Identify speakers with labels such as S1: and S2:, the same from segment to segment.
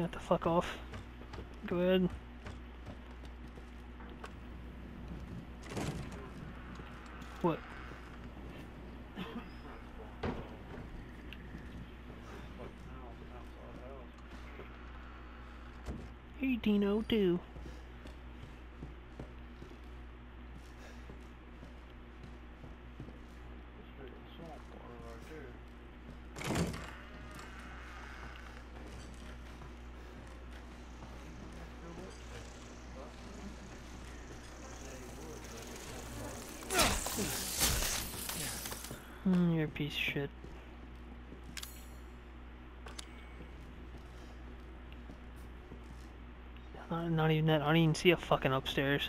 S1: gonna have to fuck off. Go ahead. What? Eighteen oh two. Mm, you're a piece of shit. Not, not even that. I don't even see a fucking upstairs.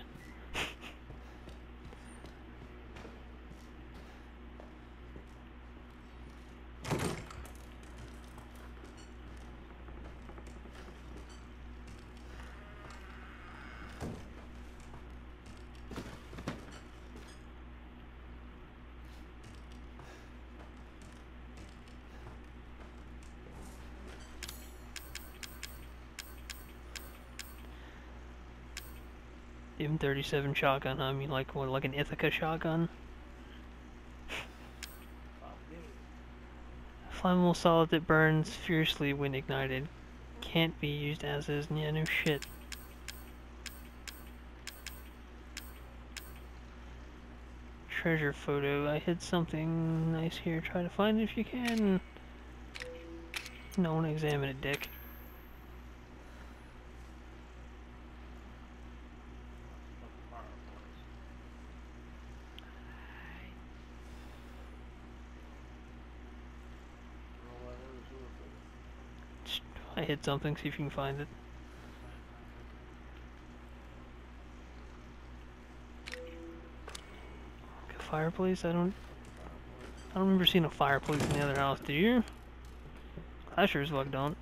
S1: M37 shotgun. I mean, like what, like an Ithaca shotgun? Flammable solid that burns fiercely when ignited. Can't be used as is. Yeah, no shit. Treasure photo. I hid something nice here. Try to find it if you can. No one examine it, dick. I hit something, see if you can find it. A fireplace? I don't... I don't remember seeing a fireplace in the other house, do you? I sure as fuck don't.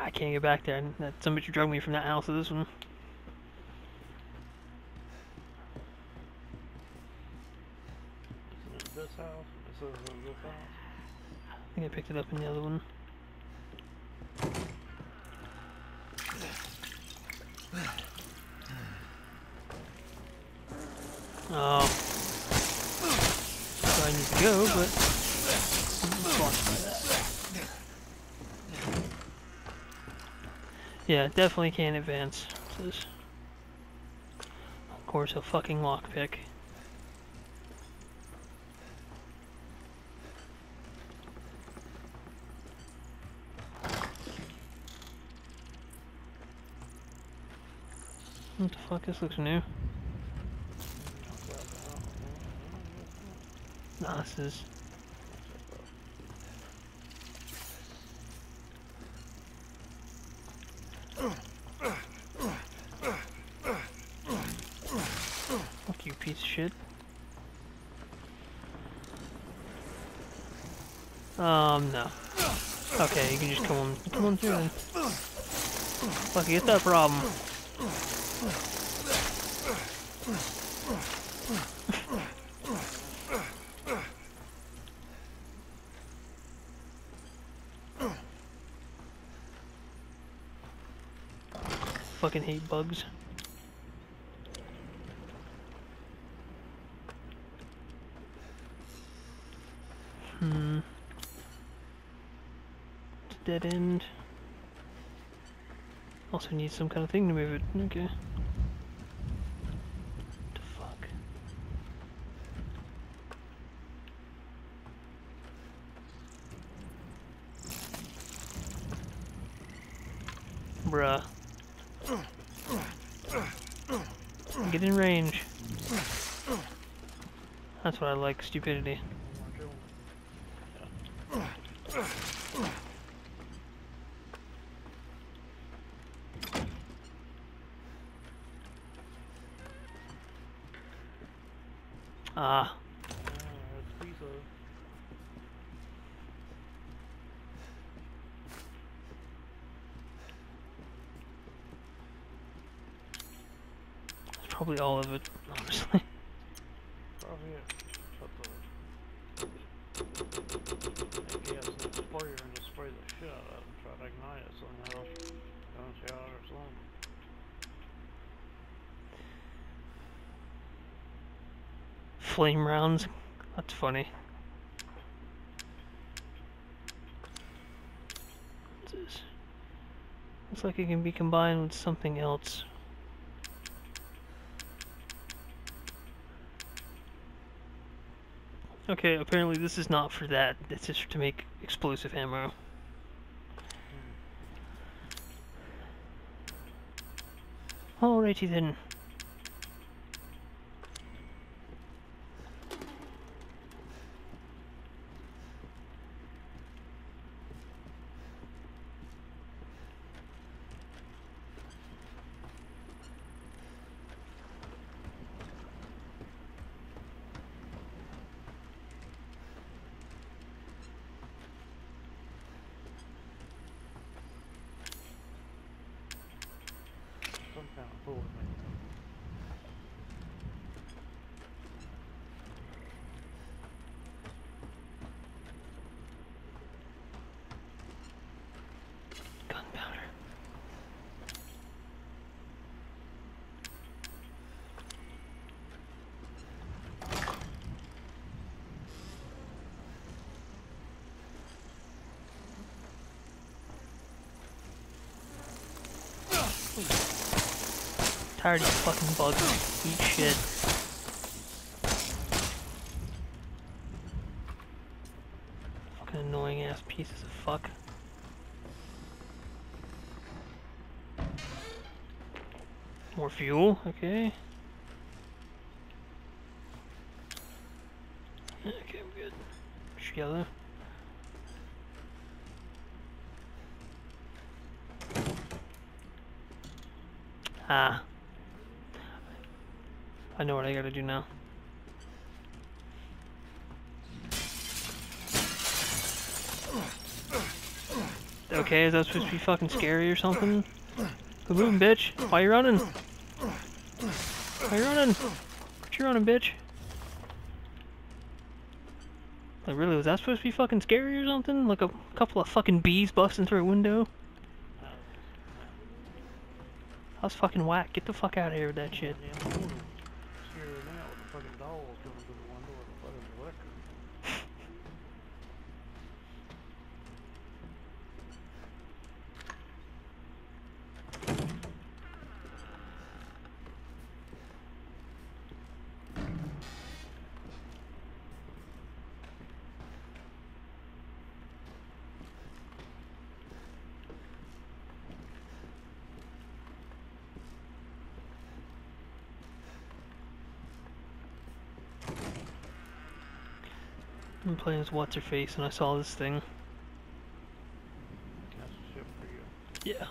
S1: I can't get back there. That somebody drug me from that house to this one.
S2: This house? This is this house?
S1: I think I picked it up in the other one. Oh. So I need to go, but. Yeah, definitely can't advance. Of course, a fucking lockpick. What the fuck? This looks new. Nah, this is. Fuck you, piece of shit. Um, no. Okay, you can just come on, come on through then. Fuck, it's that problem. Fucking hate bugs. Hmm. Dead end. Also need some kind of thing to move it. Okay. The fuck? Bruh. Get in range. That's what I like, stupidity. Ah, probably all of it, honestly.
S2: Probably it. Shut the riot somehow. Gunshot or something.
S1: Flame rounds. That's funny. What's this? Looks like it can be combined with something else. Okay, apparently this is not for that. It's just to make explosive ammo. Alrighty then.
S2: Some kind of bullet maybe.
S1: Gunpowder. Tired of fucking bugs. Eat shit. Fucking annoying ass pieces of fuck. More fuel, okay. Okay, we're good. Yellow. Ah. I know what I gotta do now. Okay, is that supposed to be fucking scary or something? Moving, bitch. Why you running? Why you running? What you running, bitch? Like, really, was that supposed to be fucking scary or something? Like a couple of fucking bees busting through a window? That was fucking whack. Get the fuck out of here with that shit.
S2: Damn fool. Scared her now with the fucking dolls coming to the window with a fucking electric.
S1: I'm playing as What's Her Face and I saw this thing. Yeah.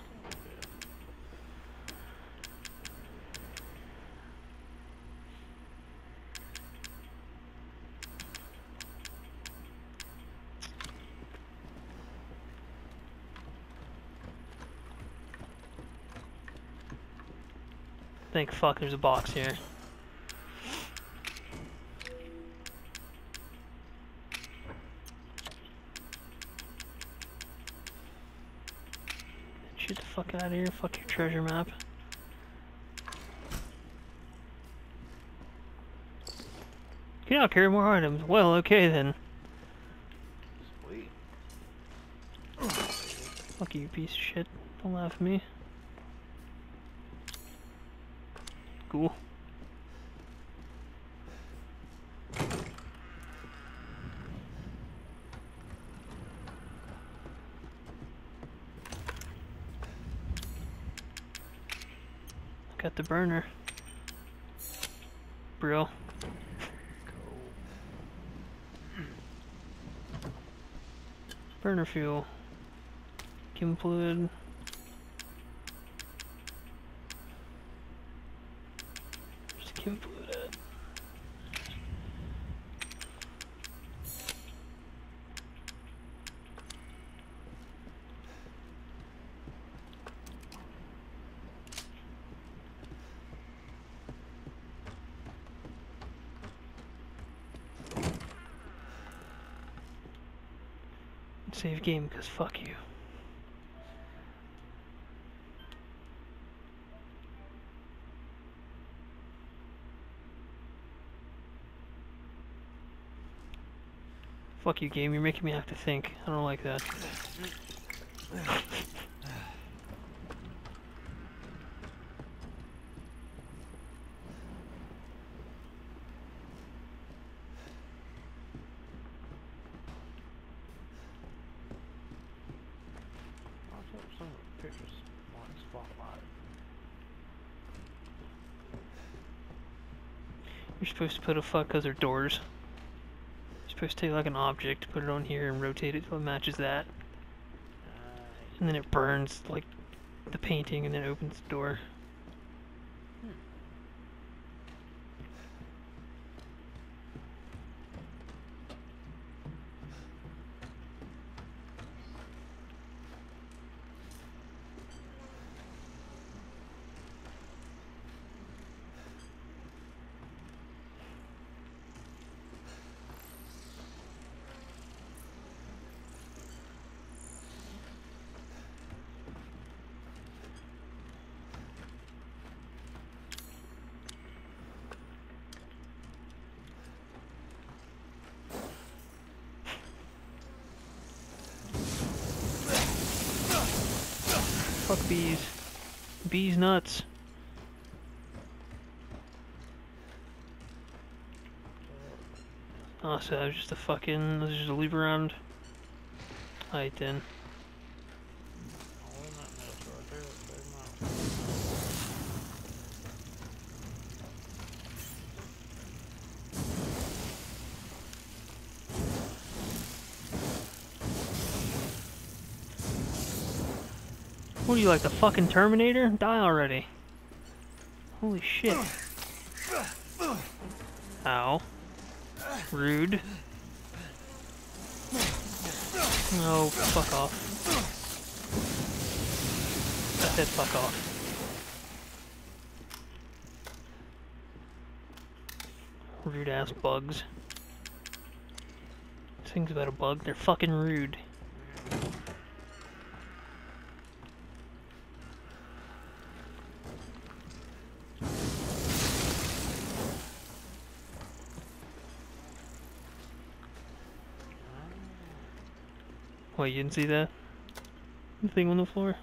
S1: Thank fuck there's a box here. Out of here. Fuck your treasure map. You now carry more items. Well, okay then.
S2: Sweet.
S1: Fuck you, piece of shit. Don't laugh at me. Cool. The burner. Brill. Burner fuel. Chem fluid. Chem fluid save game because fuck you. Fuck you, game. You're making me have to think. I don't like that. Supposed to fuck because they're doors. You're supposed to take like an object, put it on here, and rotate it so it matches that. And then it burns like the painting and then opens the door. Fuck bees. Bees nuts. Oh, so that was just a fucking, was just a leave around. Alright then.
S2: all in that mess right there, that's big mouth.
S1: What are you like, the fucking Terminator? Die already. Holy shit. Ow. Rude. Oh, fuck off. I said fuck off. Rude ass bugs. This thing's about a bug, they're fucking rude. Wait, you didn't see that? The thing on the floor?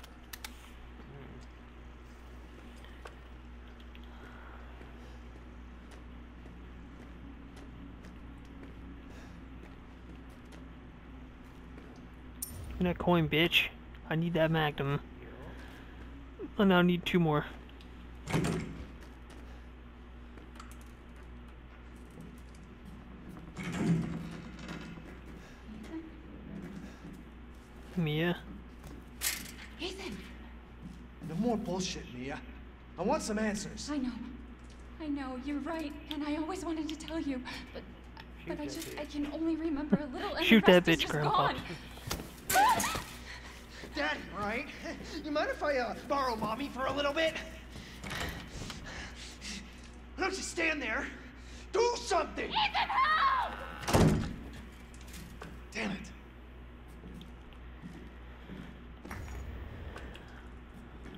S1: Give me that coin, bitch. I need that magnum. Oh, I now need two more. Mia?
S3: Ethan,
S4: No more bullshit, Mia. I want some answers.
S3: I know. I know, you're right, and I always wanted to tell you, but but I just
S2: bitch.
S3: I can only remember a little and
S1: Shoot
S3: the
S1: that
S3: rest is
S1: bitch,
S3: just
S1: Grandpa.
S3: gone.
S4: Daddy, right? You mind if I uh, borrow mommy for a little bit? Why don't you stand there? Do something!
S3: Ethan, help!
S4: Damn it.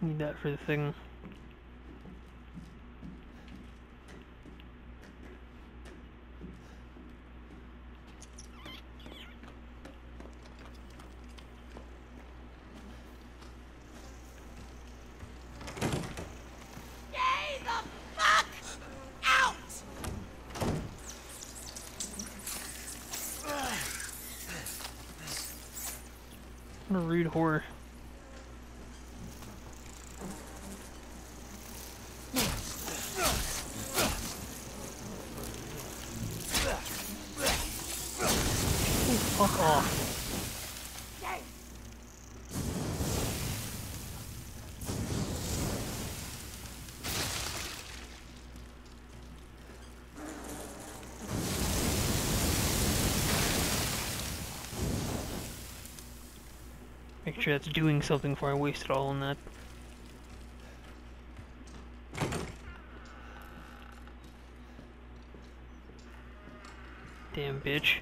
S1: Need that for the thing.
S3: Stay the fuck out!
S1: What a rude whore. Oh, fuck off. Make sure that's doing something before I waste it all on that. Damn bitch.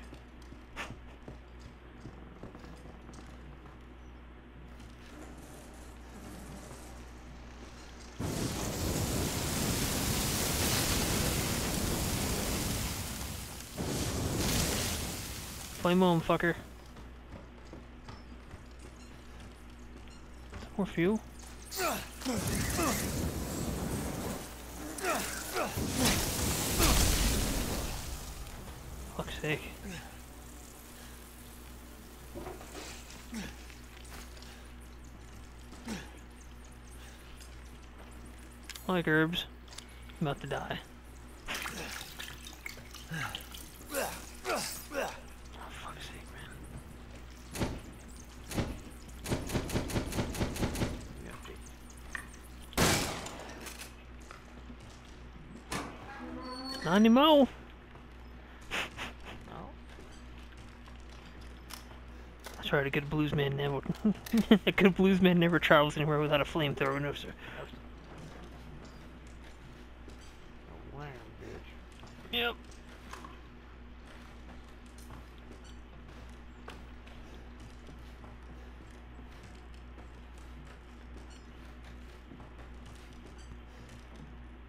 S1: Flame on, fucker. More fuel? Fuck's sake. Like herbs. I'm about to die. Oh, fuck's sake, man. Not anymore. That's right, a good blues man never a good blues man never travels anywhere without a flamethrower, no sir.
S2: Lamb, bitch.
S1: Yep.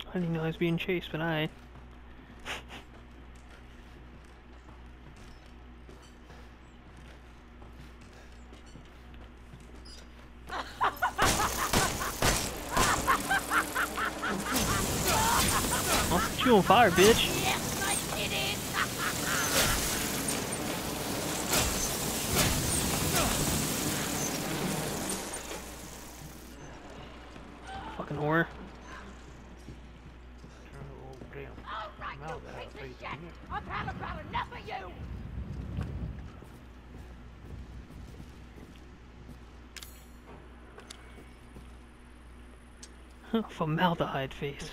S1: I didn't know I was being chased, but I. I'll set you on fire, bitch. Fucking whore.
S2: Turn the old damn
S5: All right,
S2: mouth
S5: you
S2: out
S5: piece of
S2: face
S5: shit!
S2: me.
S5: I've had about enough of you!
S1: Formaldehyde face.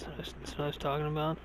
S1: That's what I was, that's what I was talking about.